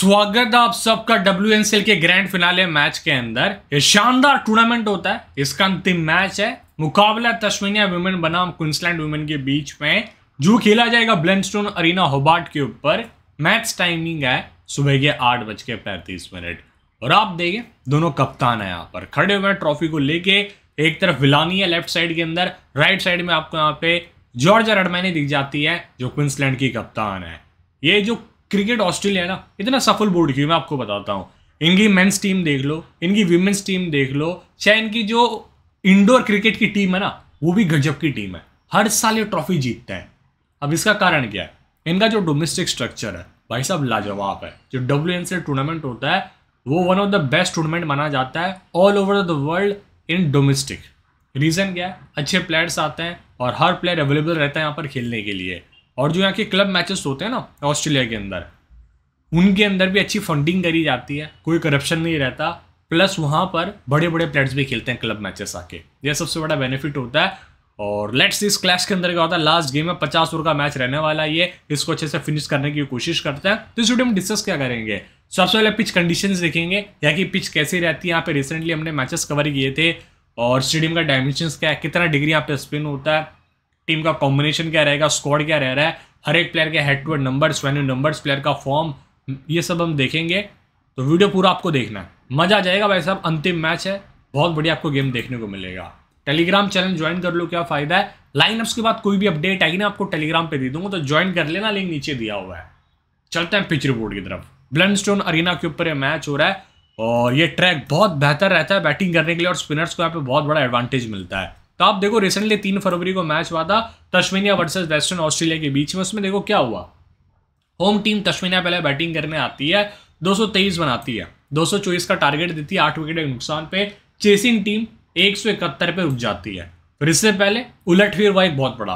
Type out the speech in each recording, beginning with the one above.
स्वागत है आप सबका डब्ल्यू के ग्रैंड फिनाले मैच के अंदर। ये शानदार टूर्नामेंट होता है। इसका अंतिम मैच है। मुकाबला तस्मीनिया वुमेन बनाम क्विंसलैंड वुमेन के बीच में। जो खेला जाएगा ब्लेंडस्टोन अरीना होबार्ट के ऊपर। मैच टाइमिंग है सुबह के आठ बज के पैंतीस मिनट। और आप देखें दोनों कप्तान है यहाँ पर। खड़े हुए ट्रॉफी को लेके। एक तरफ़ विलानी है लेफ़्ट साइड के अंदर। राइट साइड में आपको यहाँ पे जॉर्ज रडमैनी दिख जाती है, जो क्विंसलैंड की कप्तान है। ये जो क्रिकेट ऑस्ट्रेलिया ना, इतना सफल बोर्ड क्यों मैं आपको बताता हूँ। इनकी मेंस टीम देख लो, इनकी विमेंस टीम देख लो, चाहे इनकी जो इंडोर क्रिकेट की टीम है ना, वो भी गजब की टीम है। हर साल ये ट्रॉफी जीतते हैं। अब इसका कारण क्या है? इनका जो डोमेस्टिक स्ट्रक्चर है, भाई साहब लाजवाब है। जो डब्ल्यू टूर्नामेंट होता है, वो one of the best tournament माना जाता है all over the world in domestic reason क्या है? अच्छे प्लेयर्स आते हैं और हर प्लेयर अवेलेबल रहता है यहाँ पर खेलने के लिए। और जो यहाँ के क्लब मैचेस होते हैं ना ऑस्ट्रेलिया के अंदर, उनके अंदर भी अच्छी फंडिंग करी जाती है, कोई करप्शन नहीं रहता। प्लस वहाँ पर बड़े बड़े प्लेयर्स भी खेलते हैं क्लब मैचेस आके। यह सबसे बड़ा बेनिफिट होता है। और लेट्स इस क्लैश के अंदर क्या होता है। लास्ट गेम में पचास ओवर का मैच रहने वाला है ये, इसको अच्छे से फिनिश करने की कोशिश करते हैं। तो इस वीडियो में डिस्कस क्या करेंगे? सबसे पहले पिच कंडीशंस देखेंगे। यहाँ की पिच कैसी रहती है। यहाँ पे रिसेंटली हमने मैचेस कवर किए थे। और स्टेडियम का डायमेंशन क्या है? कितना डिग्री यहाँ पे स्पिन होता है? टीम का कॉम्बिनेशन क्या रहेगा स्क्वाड क्या रह रहा है, हर एक प्लेयर के head to head numbers venue numbers player का फॉर्म ये सब हम देखेंगे। तो वीडियो पूरा आपको देखना है। मज़ा आ जाएगा भाई साहब, अंतिम मैच है। बहुत बढ़िया आपको गेम देखने को मिलेगा। टेलीग्राम चैनल ज्वाइन कर लो, क्या फ़ायदा है? लाइनअप्स के बाद कोई भी अपडेट आएगी ना, आपको टेलीग्राम पे दे दूँगा तो ज्वाइन कर लेना लिंक नीचे दिया हुआ है। चलते हैं पिच रिपोर्ट की तरफ़। ब्लैंडस्टोन अरीना के ऊपर मैच हो रहा है, और ये ट्रैक बहुत बेहतर रहता है बैटिंग करने के लिए, और स्पिनर्स को यहाँ पे बहुत बड़ा एडवांटेज मिलता है। तो आप देखो रिसेंटली तीन फरवरी को मैच हुआ था तश्मीनिया वर्सेस वेस्टर्न ऑस्ट्रेलिया के बीच में। उसमें देखो क्या हुआ? होम टीम तश्मीनिया पहले बैटिंग करने आती है 223 बनाती है। 224 का टारगेट देती है, आठ विकेट के नुकसान पे। चेसिंग टीम एक सौ इकहत्तर पे रुक जाती है। फिर इससे पहले उलट फिर एक बहुत बड़ा।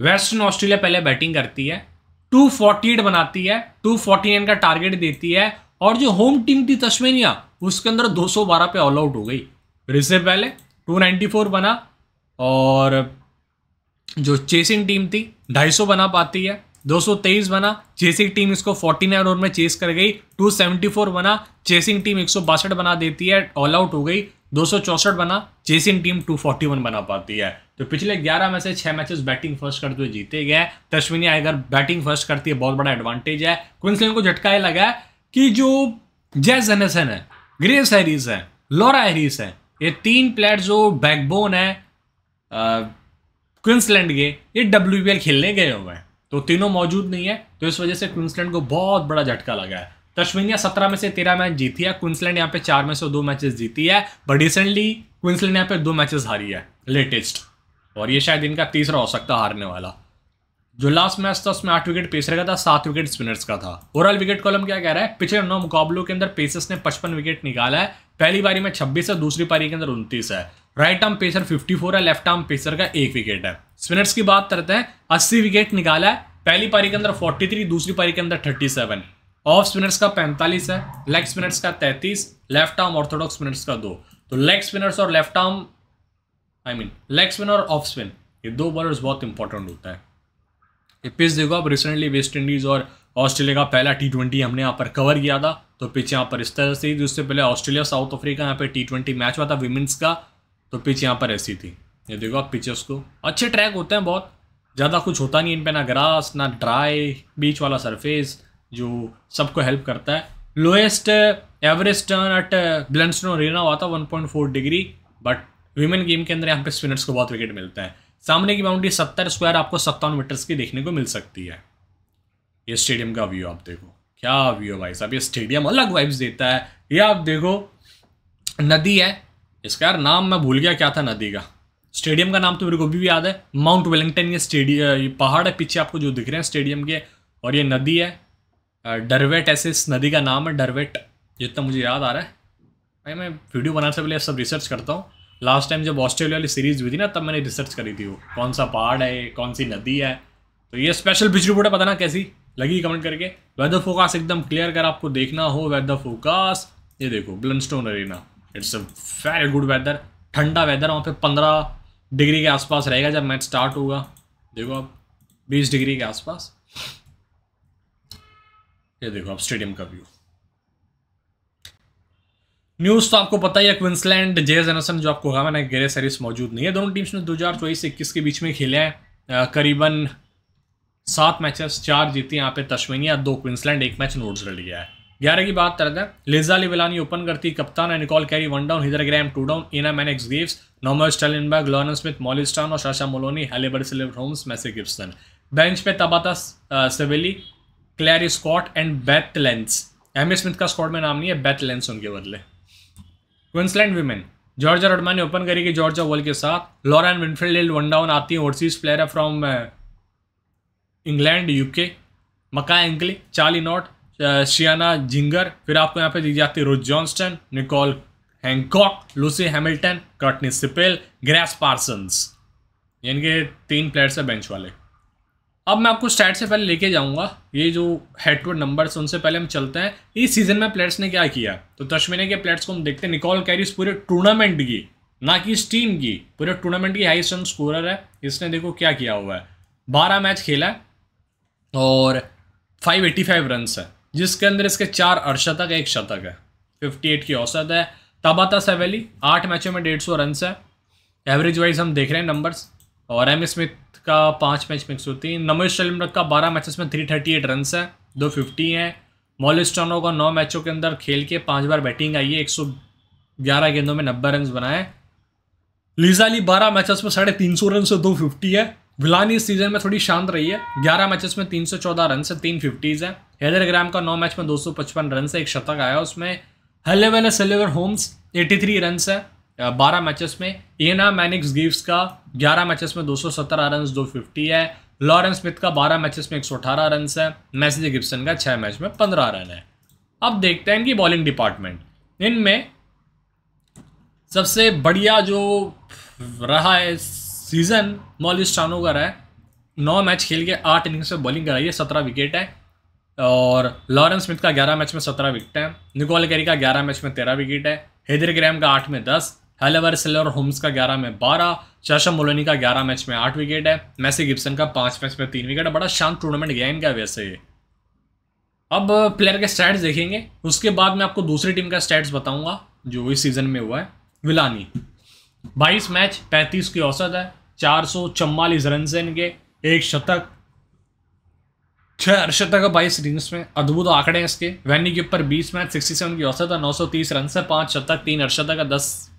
वेस्टर्न ऑस्ट्रेलिया पहले बैटिंग करती है 248 बनाती है 249 का टारगेट देती है। और जो होम टीम थी तस्मेनिया उसके अंदर 212 पे ऑल आउट हो गई। फिर इससे पहले 294 बना और जो चेसिंग टीम थी 250 बना पाती है 223 बना चेसिंग टीम इसको 49 ओवर में चेस कर गई 274 बना चेसिंग टीम एक सौ बासठ बना देती है ऑल आउट हो गई, दो बना चेसिंग टीम 241 बना पाती है। तो पिछले 11 में से छह मैचेस बैटिंग फ़र्स्ट करते हुए जीते गए तश्विनी अगर बैटिंग फ़र्स्ट करती है, बहुत बड़ा एडवांटेज है। क्विंसलैंड को झटका ये लगा कि जो जैस जेनेसन है ग्रेस हैरिस है लोरा हैरिस है, ये तीन प्लेयर जो बैकबोन है क्विंसलैंड के ये डब्ल्यू खेलने गए हुए हैं। तो तीनों मौजूद नहीं है तो इस वजह से क्विंसलैंड को बहुत बड़ा झटका लगा है। तश्विनिया सत्रह में से तेरह मैच जीती है, क्विंसलैंड यहाँ पे चार में से दो मैचेस जीती है, बट रिसेंटली क्विंसलैंड यहाँ पे दो मैचेस हारी है, लेटेस्ट। और ये शायद इनका तीसरा हो सकता हारने वाला। जो लास्ट मैच था, उसमें आठ विकेट पेसर का था, सात विकेट स्पिनर्स का था। ओवरऑल विकेट कॉलम क्या कह रहा है? पिछले नौ मुकाबलों के अंदर पेसर्स ने पचपन विकेट निकाला है, पहली बारी में छब्बीस है, दूसरी पारी के अंदर उनतीस है। राइट आर्म पेसर 54 है लेफ़्ट आर्म पेसर का एक विकेट है। स्पिनर्स की बात करते हैं 80 विकेट निकाला है, पहली पारी के अंदर 43 दूसरी पारी के अंदर 37 ऑफ़ स्पिनर्स का 45 है लेग स्पिनर्स का 33 लेफ़्ट आर्म ऑर्थोडॉक्स स्पिनर्स का दो। तो लेग स्पिनर्स और left arm I mean leg spin और ऑफ़ स्पिन ये दो बॉलर्स बहुत इंपॉर्टेंट होता है। ये पिच देखो आप रिसेंटली वेस्ट इंडीज और ऑस्ट्रेलिया का पहला टी ट्वेंटी हमने यहाँ पर कवर किया था। तो पिच यहाँ पर इस तरह से उससे पहले ऑस्ट्रेलिया साउथ अफ्रीका यहाँ पे टी ट्वेंटी मैच हुआ था विमेंस का। तो पिच यहाँ पर ऐसी थी। ये देखो आप पिचेस को। अच्छे ट्रैक होते हैं बहुत। ज़्यादा कुछ होता नहीं इन पर ना ग्रास ना ड्राई बीच वाला सरफेस जो सबको हेल्प करता है। Lowest average turn at Blundstone arena हुआ था 1.4 डिग्री बट वीमेन गेम के अंदर यहाँ पे स्पिनर्स को बहुत विकेट मिलता है। सामने की बाउंड्री सत्तर स्क्वायर आपको सत्तावन मीटर्स की देखने को मिल सकती है। ये स्टेडियम का व्यू आप देखो। क्या व्यू भाई साहब? ये स्टेडियम अलग वाइब्स देता है। ये आप देखो, नदी है इसका यार नाम मैं भूल गया क्या था नदी का। स्टेडियम का नाम तो मेरे को अभी भी याद है। माउंट वेलिंगटन ये स्टेडियम ये पहाड़ है पीछे आपको जो दिख रहे हैं स्टेडियम के, और ये नदी है। डरवेट ऐसे इस नदी का नाम है, डरवेट जितना मुझे याद आ रहा है। भाई मैं वीडियो बनाने से पहले सब रिसर्च करता हूँ। लास्ट टाइम जब ऑस्ट्रेलिया वाली सीरीज़ हुई थी ना, तब मैंने रिसर्च करी थी वो, कौन सा पहाड़ है, कौन सी नदी है। तो ये स्पेशल पिच रिपोर्ट है, पता ना कैसी? लगी कमेंट करके। वेदर फोकास एकदम क्लियर कर आपको देखना हो वेदर फोकास ये देखो ब्लन Blundstone arena it's a very good weather ठंडा वेदर वहाँ पे पंद्रह डिग्री के आसपास रहेगा जब मैच स्टार्ट होगा। देखो आप, बीस डिग्री के आसपास। ये देखो आप स्टेडियम का व्यू न्यूज़ तो आपको पता ही है क्विंसलैंड जेज एनसन जो आपको कहा, मैंने गेरे सीरीज़ मौजूद नहीं है। दोनों टीम्स ने दो हज़ार चौबीस, इक्कीस के बीच में खेले हैं। करीबन सात मैचेस चार जीती यहाँ पे तश्मीनिया, दो क्विंसलैंड एक मैच नोट्स रह लिया है। ग्यारह की बात करते हैं। लिजा लिविलानी ओपन करती, कप्तान है, Nicola Carey one down Heather Graham two down इना मैनेक्स gives Naomi Stalenberg Lauren Smith Molly Strano और Sasha Moloney हेलीबर Silver Holmes, Maisy Gibson. Bench पे Tabatha Saville, Clare Scott and Beth Langston. M Smith का squad में नाम नहीं है, Beth lens उनके बदले। क्विंसलैंड विमेन, जॉर्जा रडमा ने ओपन करी कि जॉर्जा वॉल के साथ। लॉरन विनफील्ड वन डाउन आती है overseas player from England, UK. मका एंकली, चार्ली नॉट शियाना जिंगर, फिर आपको यहाँ पे दी जाती है Rose Johnston, Nicola Hancock Lucy Hamilton Courtney Sippel, Grace Parsons. यानी कि तीन प्लेयर्स है बेंच वाले। अब मैं आपको स्टैट से पहले लेके जाऊँगा। ये जो हेड टू नंबर उनसे पहले हम चलते हैं। इस सीज़न में प्लेयर्स ने क्या किया? तो तश्मीने के प्लेयर्स को हम देखते हैं। निकॉल कैरिस पूरे टूर्नामेंट की, ना कि इस टीम की, पूरे टूर्नामेंट की हाईस्ट रन स्कोरर है। इसने देखो क्या किया हुआ है। बारह मैच खेला है और फाइव एट्टी फाइव रन है। जिसके अंदर इसके चार अर्शतक एक शतक है। फिफ्टी एट की औसत है। तबाता सेवेली आठ मैचों में डेढ़ सौ रन है। एवरेज वाइज हम देख रहे हैं नंबर्स और एम स्मिथ का पाँच मैच में एक सौ तीन। नमोश शलिमरक का बारह मैचेस में थ्री थर्टी एट रन है। दो फिफ्टी हैं। मॉलिस्टोनो का नौ मैचों के अंदर खेल के पाँच बार बैटिंग आई है। एक सौ ग्यारह गेंदों में नब्बे रन बनाए। लीजाली बारह मैचेस में साढ़े तीन सौ रन से दो फिफ्टी है। विलानी इस सीज़न में थोड़ी शांत रही है। ग्यारह मैचेस में तीन सौ चौदह रन से तीन फिफ्टीज है। हैदर ग्राम का नौ मैच में दो सौ पचपन रन से एक शतक आया। उसमें Hayley Silver Holmes eighty three run है बारह मैचेस में। एना मैनिक्स गिव्स का ग्यारह मैचेस में दो सौ सत्रह रन दो फिफ्टी है। लॉरेंस स्मिथ का बारह मैचेस में एक सौ अठारह रन है। मैसेज गिब्सन का छः मैच में पंद्रह रन है। अब देखते हैं इनकी बॉलिंग डिपार्टमेंट। इनमें सबसे बढ़िया जो रहा है सीज़न, मॉलिस चानो का रहा है। नौ मैच खेल के आठ इनिंग्स में बॉलिंग कराई है, सत्रह विकेट है। और लॉरेंस स्मिथ का ग्यारह मैच में सत्रह विकेट है। निकोल कैरी का ग्यारह मैच में तेरह विकेट है। हेदर ग्रैम का आठ में दस। हेलेवर सिल्वर होम्स का ग्यारह में बारह। चाशम मोलोनी का ग्यारह मैच में आठ विकेट है। मैसी गिब्सन का पाँच मैच में तीन विकेट है। बड़ा शांत टूर्नामेंट गया इनका वैसे। ये अब प्लेयर के स्टैट्स देखेंगे। उसके बाद मैं आपको दूसरी टीम का स्टैट्स बताऊँगा, जो इस सीज़न में हुआ है। विलानी। बाईस मैच पैंतीस की औसत है। चार सौ चौवालीस रन से इनके। एक शतक छह अर्शतक बाईस इनिंग्स में। अद्भुत आंकड़े हैं इसके। वैनी के ऊपर बीस मैच सिक्सटी सेवन की औसत है, नौ सौ तीस रन से पाँच शतक, तीन अर्शतक दस,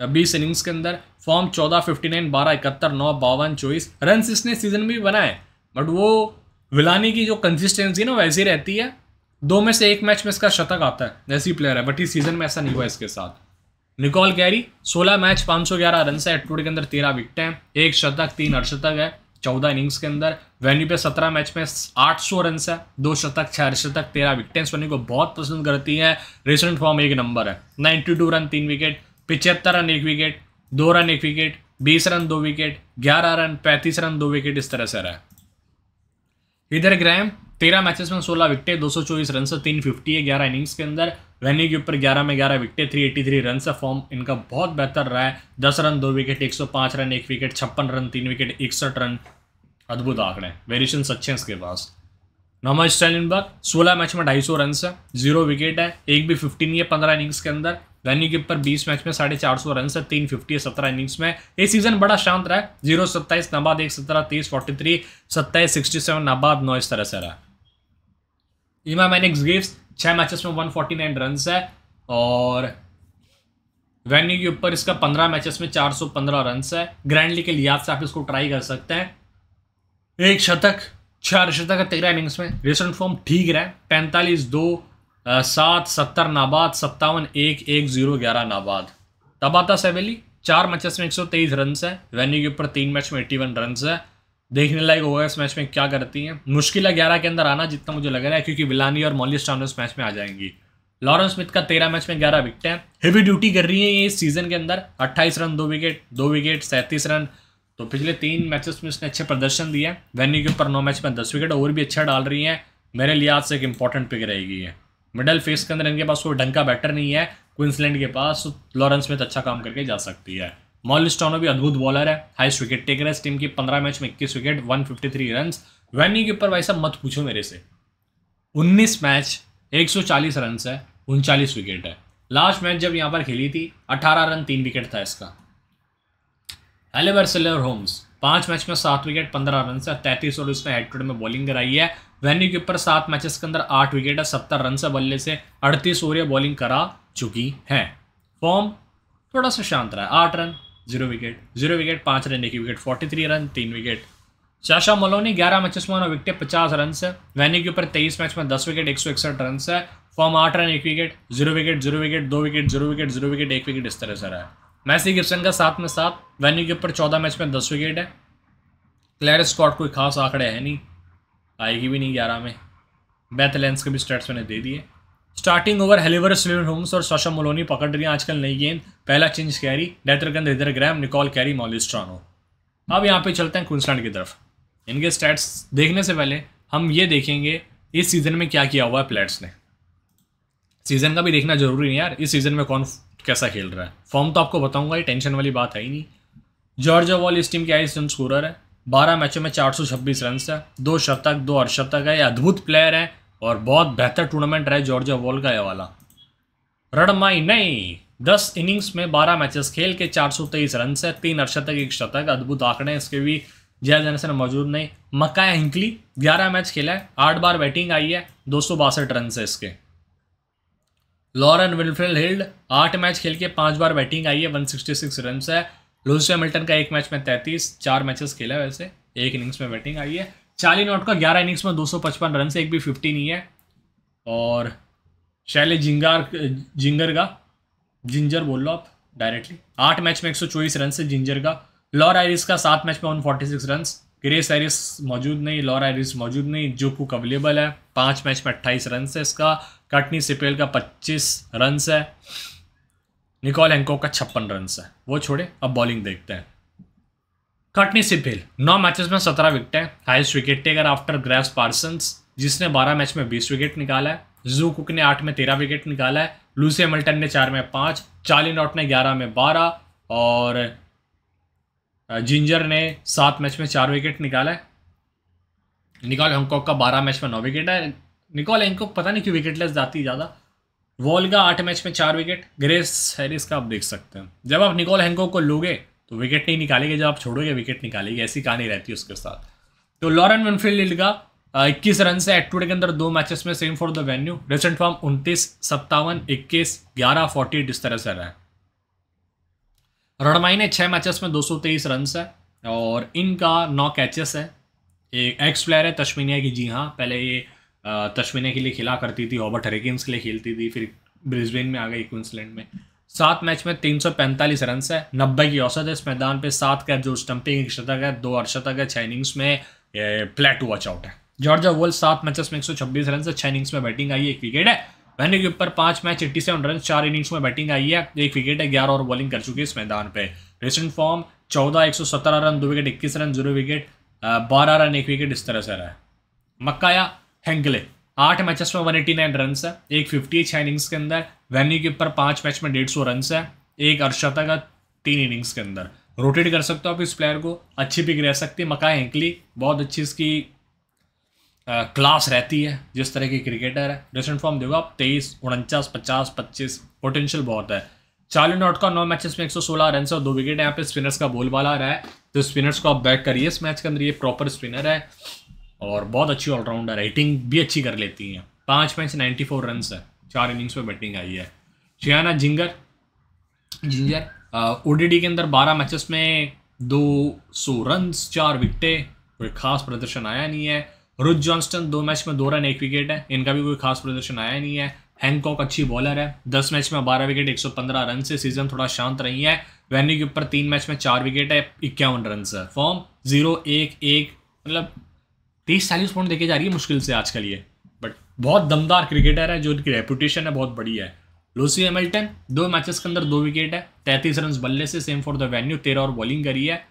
बीस इनिंग्स के अंदर। फॉर्म चौदह फिफ्टी नाइन बारह, इकहत्तर, नौ, बावन, चौबीस। रन इसने सीज़न में भी बनाए बट वो विलानी की जो कंसिस्टेंसी ना, वैसी रहती है। दो में से एक मैच में इसका शतक आता है ऐसी प्लेयर है बट इस सीज़न में ऐसा नहीं हुआ इसके साथ। निकोल कैरी सोलह मैच पाँच सौ ग्यारह रन से एटूड के अंदर तेरह विकटें हैं। एक शतक, तीन अर्शतक है। चौदह इनिंग्स के अंदर। वेन्यू पे सत्रह मैच में आठ सौ रन है, दो शतक, छह शतक, तेरह विकटें सोनी को बहुत पसंद करती है। रिसेंट फॉर्म एक नंबर है। नाइन्टी टू रन तीन विकेट पिचहत्तर रन एक विकेट दो रन एक विकेट बीस रन दो विकेट ग्यारह रन पैंतीस रन दो विकेट इस तरह से रहा इधर ग्रैम तेरह मैचेस में सोलह विकटें, दो सौ चौबीस रन से तीन फिफ्टी है ग्यारह इनिंग्स के अंदर। वेन्यू के ऊपर ग्यारह में ग्यारह विकटें थ्री एटी थ्री रन से फॉर्म इनका बहुत बेहतर रहा है। दस रन दो विकेट एक सौ पाँच रन एक विकेट छप्पन रन तीन विकेट इकसठ रन अद्भुत आंकड़े वेरिएशन अच्छे हैं इसके पास। नॉर्मल स्टैलिनबर्ग सोलह मैच में ढाई सौ रन है। ज़ीरो विकेट है। एक भी फिफ्टी नहीं है पंद्रह इनिंग्स के अंदर। वेन्यू के ऊपर बीस मैच में साढ़े चार सौ रन है। तीन फिफ्टी है सत्रह इनिंग्स में। ये सीज़न बड़ा शांत रहा है। ज़ीरो सत्ताईस, नबाद एक सत्रह तीस फोर्टी थ्री सत्ताईस सिक्सटी सेवन नबाद नौ इस तरह से रहा इमा मैनिक्स गिव्स छः मैचेस में वन फोर्टी रन है और वेन्यू के ऊपर इसका पंद्रह मैचेस में चार सौ पंद्रह रन है। ग्रैंड लीग के लिहाज से आप इसको ट्राई कर सकते हैं। एक शतक, चार शतक है तेरह इनिंग्स में। रिसेंट फॉर्म ठीक रहा पैंतालीस दो सात, सत्तर नाबाद, सत्तावन, एक एक, ज़ीरो, ग्यारह नाबाद। तबाता सेवेली चार मैचेस में एक सौ तेईस रन है। वेन्यू के ऊपर तीन मैच में एट्टी वन रन है। देखने लायक होगा इस मैच में क्या करती हैं। मुश्किल है ग्यारह के अंदर आना जितना मुझे लग रहा है, क्योंकि विलानी और मॉली स्टान इस मैच में आ जाएँगी। लॉरेंस स्मिथ का तेरह मैच में ग्यारह विकेट हैं। हेवी ड्यूटी कर रही है ये इस सीज़न के अंदर। अट्ठाईस रन, दो विकेट दो विकेट सैंतीस रन। तो पिछले तीन मैचेस में उसने अच्छे प्रदर्शन दिए वेन्यू के ऊपर नौ मैच में दस विकेट और भी अच्छा डाल रही हैं। मेरे लिहाज से एक इंपॉर्टेंट पिक रहेगी है मिडल फेस के अंदर इनके पास कोई ढंग का बैटर नहीं है। क्विंसलैंड के पास लॉरेंस स्मिथ अच्छा काम करके जा सकती है। मॉल स्टोनो भी अद्भुत बॉलर है हाइस्ट विकेट टेकर है इस टीम की, पंद्रह मैच में इक्कीस wicket one fifty three run venue के ऊपर वैसा मत पूछो मेरे से। उन्नीस मैच एक सौ चालीस रन है, उनचालीस विकेट है। लास्ट मैच जब यहाँ पर खेली थी 18 रन तीन विकेट था इसका। एलिवर्सलर होम्स पाँच मैच में सात विकेट पंद्रह रन से तैंतीस और उसने हेड में बॉलिंग कराई है। वेन्यू के ऊपर सात मैचेस के अंदर आठ विकेट है, सत्तर रन से बल्ले से, अड़तीस ओवर बॉलिंग करा चुकी है। फॉर्म थोड़ा सा शांत रहा है आठ run zero wicket zero wicket, पाँच रन, एक विकेट फोर्टी थ्री रन, तीन विकेट। शाशा मलोनी, ग्यारह मैचेस में विकेट पचास रन से वैनी के ऊपर तेईस मैच में दस विकेट एक सौ इकसठ रन से फॉर्म आठ रन, एक wicket zero wicket zero wicket दो wicket zero wicket zero wicket एक विकेट इस तरह से रहा है। मैसी गिप्सन का सात में सात वैन्यू के ऊपर चौदह मैच में दस विकेट है। क्लैर स्कॉट कोई खास आंकड़े है नहीं, आएगी भी नहीं ग्यारह में। बेथ लेंस के भी स्टेट्स मैंने दे दिए। Starting over Hayley Silver Holmes और सोशा मोलोनी पकड़ रही हैं आजकल नई गेंद। पहला चेंज कैरी डेटरगंद इधर ग्रैम निकॉल कैरी मॉलिस्ट्रानो अब यहाँ पे चलते हैं क्विंसलैंड की तरफ़। इनके स्टैट्स देखने से पहले हम ये देखेंगे, इस सीज़न में क्या किया हुआ है प्लेयर्स ने। सीज़न का भी देखना ज़रूरी नहीं यार, इस सीज़न में कौन कैसा खेल रहा है। फॉर्म तो आपको बताऊँगा, ये टेंशन वाली बात है ही नहीं। जॉर्ज वॉल इस टीम के आई रन स्कोरर है। बारह मैचों में चार सौ छब्बीस रन है। दो शतक, दो अर्शतक है, ये अद्भुत प्लेयर है। और बहुत बेहतर टूर्नामेंट रहा है जॉर्ज वॉल। का ये वाला रडमाई नहीं, दस इनिंग्स में बारह मैचेस खेल के चार सौ तेईस रन से तीन अर्शतक, एक शतक, अद्भुत आंकड़े इसके भी। जया जनसन मौजूद नहीं। मक्का हिंकली, ग्यारह मैच खेला है, आठ बार बैटिंग आई है, दो सौ बासठ रन से इसके। लॉरन विल्फ्रेल हिल्ड आठ मैच खेल के पाँच बार बैटिंग आई है वन सिक्सटी सिक्स रन है। लूसी मिल्टन का एक मैच में तैंतीस, चार मैचेस खेला है वैसे, एक इनिंग्स में बैटिंग आई है। चार्ली नॉट का ग्यारह इनिंग्स में दो सौ पचपन रन से एक भी फिफ्टी नहीं है। और शैले जिंगार, जिंगर का, जिंजर बोल लो आप डायरेक्टली आठ मैच में एक सौ चौबीस रन से जिंजर का। लॉर आयरिस का सात मैच में one forty six run Grace Harris मौजूद नहीं, लॉर आयरिस मौजूद नहीं। जो कुक अवेलेबल है। पाँच मैच में अट्ठाईस रन है इसका। कटनी सिपेल का 25 रन है। निकोल हैंको का छप्पन रन है। वो छोड़े, अब बॉलिंग देखते हैं। कटनी सिपेल नौ मैचेस में सत्रह विकेट है। Highest wicket taker after Grace Parsons जिसने बारह मैच में बीस विकेट निकाला है। जू कुक ने आठ में तेरह विकेट निकाला है। लूसी मिल्टन ने चार में पाँच। चार्ली नॉट ने ग्यारह में बारह। और जिंजर ने सात मैच में चार विकेट निकाला है। निकोल हैंकॉक का बारह मैच में नौ विकेट है। निकोल एंको पता नहीं क्यों विकेटलेस जाती ज़्यादा। वॉल का आठ मैच में चार विकेट ग्रेस हैरिस का आप देख सकते हैं। जब आप निकोल हैंको को लोगे तो विकेट नहीं निकालेंगे, जब आप छोड़ोगे विकेट निकालेगी। ऐसी कहानी रहती है उसके साथ। तो लॉरेन विनफील्ड का इक्कीस रन से एटूडे के अंदर दो मैचेस में same for the venue recent form उनतीस, सत्तावन, इक्कीस, ग्यारह, फोर्टी इस तरह से रहा। रणमाई ने छः मैचेस में दो सौ तेईस रन है, और इनका नौ कैचेस है। एक एक्स प्लेयर है तश्मीनिया की। जी हाँ पहले ये तश्मीने के लिए खेला करती थी हॉबर्ट हरिकेन्स के लिए खेलती थी, फिर ब्रिस्बेन में आ गई क्विंसलैंड में। सात मैच में तीन सौ पैंतालीस रन है, नब्बे की औसत है। इस मैदान पे सात का जो स्टंपिंग, एक शतक है, दो अर्शतक है। छः इनिंग्स में प्लेट वॉच आउट है। जॉर्जा वोल सात मैचेस में एक सौ छब्बीस रन से छः इनिंग्स में बैटिंग आई है, एक विकेट है। वैन्यू के ऊपर पाँच मैच, एट्टी सेवन रन चार इनिंग्स में बैटिंग आई है। एक विकेट है, ग्यारह और बॉलिंग कर चुकी है इस मैदान पे। रिसेंट फॉर्म चौदह, एक सौ सत्रह रन, दो विकेट, इक्कीस रन, ज़ीरो विकेट बारह रन, एक विकेट इस तरह से रहा है। मक्काया, हैंगले। आठ मैचेस में वन एटी नाइन रन है एक फिफ्टी छः इनिंग्स के अंदर वैन्यू के ऊपर पाँच मैच में डेढ़ सौ रन है एक अर्शता का तीन इनिंग्स के अंदर। रोटेट कर सकते हो आप इस प्लेयर को अच्छी पिक रह सकती है मका हेंकली बहुत अच्छी इसकी आ, क्लास रहती है जिस तरह की क्रिकेटर है। रिसेंट फॉर्म देखो आप तेईस उनचास पचास पच्चीस पोटेंशियल बहुत है। चार्ली नॉट का नौ मैचेस में एक सौ सोलह रन और दो विकेट यहाँ पे स्पिनर्स का बोलबाला रहा है। तो स्पिनर्स को आप बैक करिए इस मैच के अंदर ये प्रॉपर स्पिनर है। और बहुत अच्छी ऑलराउंडर रेटिंग भी अच्छी कर लेती हैं। पाँच मैच नाइन्टी फोर रन है। चार इनिंग्स में बैटिंग आई है। शियाना जिंगर जिंजर ओडीडी के अंदर बारह मैचेस में दो सौ रन चार विकटें कोई खास प्रदर्शन आया नहीं है। रुज जॉन्स्टन दो मैच में दो रन एक विकेट है। इनका भी कोई खास प्रदर्शन आया नहीं है। हैंकॉक अच्छी बॉलर है। दस मैच में बारह विकेट एक सौ पंद्रह रन से सीज़न थोड़ा शांत रही है। वैन्यू के ऊपर तीन मैच में चार विकेट है, इक्यावन रन है। फॉर्म ज़ीरो एक एक मतलब तीस चालीस पॉइंट देखे जा रही है मुश्किल से आजकल ये। बट बहुत दमदार क्रिकेटर है, जो उनकी रेपुटेशन है, बहुत बड़ी है। लूसी हेमिल्टन दो मैचेस के अंदर दो विकेट है, तैंतीस रन बल्ले से सेम फॉर द वेन्यू तेरह और बॉलिंग करी है।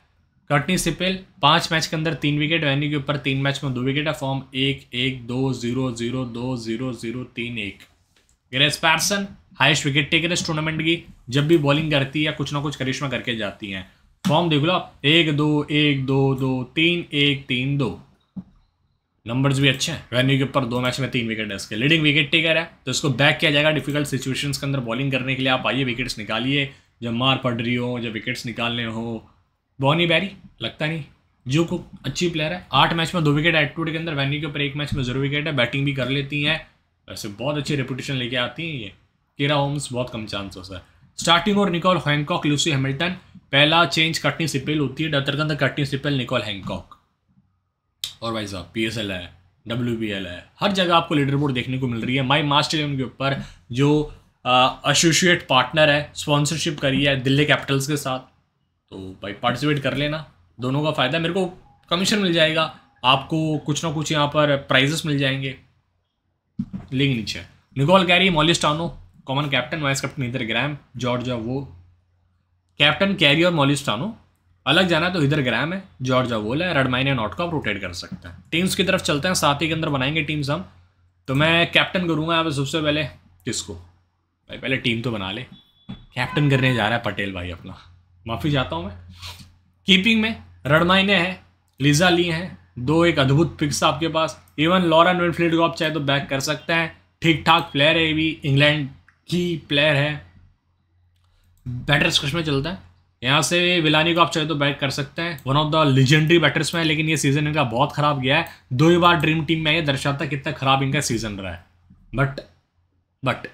कटनी सिपेल पाँच मैच के अंदर तीन विकेट वेन्यू के ऊपर तीन मैच में दो विकेट है फॉर्म एक एक, दो ज़ीरो ज़ीरो दो ज़ीरो ज़ीरो तीन, एक। Grace Parson highest wicket taker इस टूर्नामेंट की, जब भी बॉलिंग करती है, कुछ ना कुछ करिश्मा करके जाती हैं। फॉर्म देख लो आप, एक, दो एक, दो दो, तीन, एक, तीन, दो। नंबर्स भी अच्छे हैं। वेन्यू के ऊपर दो मैच में तीन विकेट है इसके। लीडिंग विकेट टेकर है तो इसको बैक किया जाएगा डिफ़िकल्ट सिचुएशंस के अंदर बॉलिंग करने के लिए। आप आइए विकेट्स निकालिए। जब मार पड़ रही हो, जब विकेट्स निकालने हो बॉनी बैरी लगता नहीं। जो को अच्छी प्लेयर है। आठ मैच में दो विकेट एटीट्यूड के अंदर वैन्यू के ऊपर एक मैच में ज़रूर विकेट है। बैटिंग भी कर लेती हैं। वैसे बहुत अच्छी रेपुटेशन लेके आती हैं ये। केरा होम्स बहुत कम चांस है। स्टार्टिंग और निकॉल हैंकॉक लूसी हैमिल्टन पहला चेंज कटनी सिपेल होती है। डतर के अंदर कटनी सिपेल निकॉल हैंकॉक और भाई साहब एल है एल है, हर जगह आपको लीडर बोर्ड देखने को मिल रही है। माई मास्टर उनके ऊपर जो एसोसिएट पार्टनर है स्पॉन्सरशिप करी है दिल्ली कैपिटल्स के साथ तो भाई पार्टिसिपेट कर लेना, दोनों का फ़ायदा मेरे को कमीशन मिल जाएगा, आपको कुछ ना कुछ यहाँ पर प्राइजेस मिल जाएँगे। लिंक नीचे Nicole Carey Molly Strano common captain vice captain इधर ग्राम, जॉर्जा वो। कैप्टन कैरी और मॉलिस्टानो अलग जाना तो इधर ग्राम है, जॉर्जा वोल है, रेडमाइन नॉट को आप रोटेट कर सकते हैं। टीम्स की तरफ़ चलते हैं, साथ ही के अंदर बनाएँगे टीम्स हम। तो मैं कैप्टन करूँगा यहाँ पे सबसे पहले किसको? भाई पहले टीम तो बना ले। कैप्टन करने जा रहा है पटेल भाई अपना। माफ़ी चाहता हूँ मैं। कीपिंग में रडमाइने हैं लिजा ली हैं, दो एक अद्भुत पिक्स आपके पास। इवन लॉरन विनफ्लीड को आप चाहे तो बैक कर सकते हैं। ठीक ठाक प्लेयर है ये भी इंग्लैंड की प्लेयर है। बैटर स्कश में चलता है। यहाँ से विलानी को आप चाहे तो बैट कर सकते हैं। One of the legendary batters में लेकिन ये सीज़न इनका बहुत खराब गया है। दो ही बार ड्रीम टीम में ये दर्शाता कितना खराब इनका सीज़न रहा है। बट बट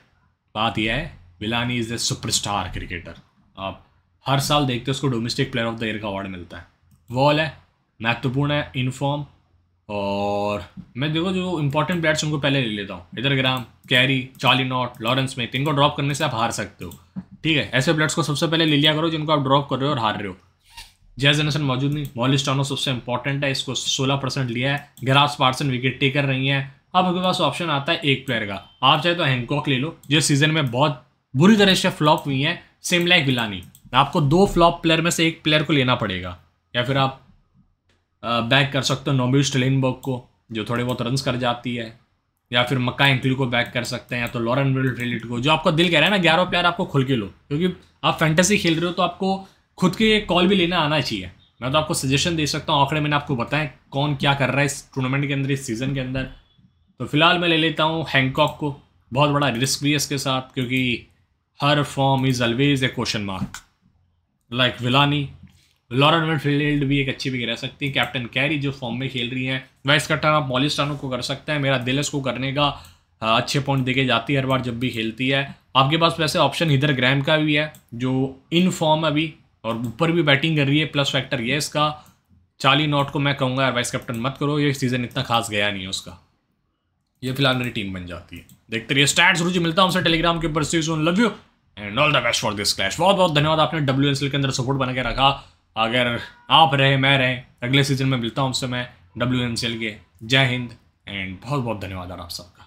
बात यह है, Villani is a superstar cricketer आप हर साल देखते हो उसको domestic player of the year का अवार्ड मिलता है। वॉल है, महत्वपूर्ण है इनफॉर्म और मैं देखो जो इंपॉर्टेंट प्लेयर्स उनको पहले ले लेता हूँ। Heather Graham, Carey, Charlie Knott, Lawrence में इनको ड्रॉप करने से आप हार सकते हो। ठीक है, ऐसे प्लेयर्स को सबसे पहले ले लिया करो जिनको आप ड्रॉप कर रहे हो और हार रहे हो। जैस जनसन मौजूद नहीं मॉलिस्टानो सबसे इंपॉर्टेंट है, इसको सोलह परसेंट लिया है ग्रास पार्सन विकेट टेकर रही है। अब आपके पास ऑप्शन आता है एक प्लेयर का। आप चाहे तो हैंकॉक ले लो, जो सीज़न में बहुत बुरी तरह से फ्लॉप हुई है सेम लाइक विलानी आपको दो फ्लॉप प्लेयर में से एक प्लेयर को लेना पड़ेगा। या फिर आप बैक कर सकते हो नोबिल स्टेलिनबर्ग को, जो थोड़े बहुत रन कर जाती है। या फिर मक्का एंकली को बैक कर सकते हैं, या तो लॉरन विलिट को, जो आपका दिल कह रहा है ना, ग्यारह प्लेयर आपको खुल के लो। क्योंकि आप फैंटेसी खेल रहे हो तो आपको खुद के कॉल भी लेना आना चाहिए। मैं तो आपको सजेशन दे सकता हूँ, आंकड़े मैंने आपको बताएँ, कौन क्या कर रहा है इस टूर्नामेंट के अंदर, इस सीज़न के अंदर। तो फ़िलहाल मैं ले लेता हूँ हैंकॉक को, बहुत बड़ा रिस्क भी है इसके साथ, क्योंकि हर form is always a question mark like Villani Lauren midfield भी एक अच्छी भी रह सकती है। कैप्टन कैरी जो फॉर्म में खेल रही हैं वाइस कट्टर आप मॉलिस्टानो को कर सकते हैं। मेरा दिल इसको करने का अच्छे पॉइंट देके जाती है हर बार जब भी खेलती है। आपके पास वैसे ऑप्शन इधर ग्रैम का भी है, जो इन फॉर्म अभी और ऊपर भी बैटिंग कर रही है प्लस फैक्टर ये इसका। चाली नॉट को मैं कहूँगा वाइस कैप्टन मत करो, ये सीज़न इतना खास गया नहीं है उसका। ये फ़िलहाल मेरी टीम बन जाती है। देखते रहिए स्टैट्स रुचि मिलता हूँ हमसे टेलीग्राम के ऊपर see love you and all the best for this clash बहुत बहुत धन्यवाद, आपने डब्ल्यूएसएल के अंदर सपोर्ट बना के रखा। अगर आप रहे, मैं रहे, अगले सीज़न में मिलता हूँ उससे मैं डब्ल्यू के जय हिंद एंड बहुत बहुत धन्यवाद आप सबका।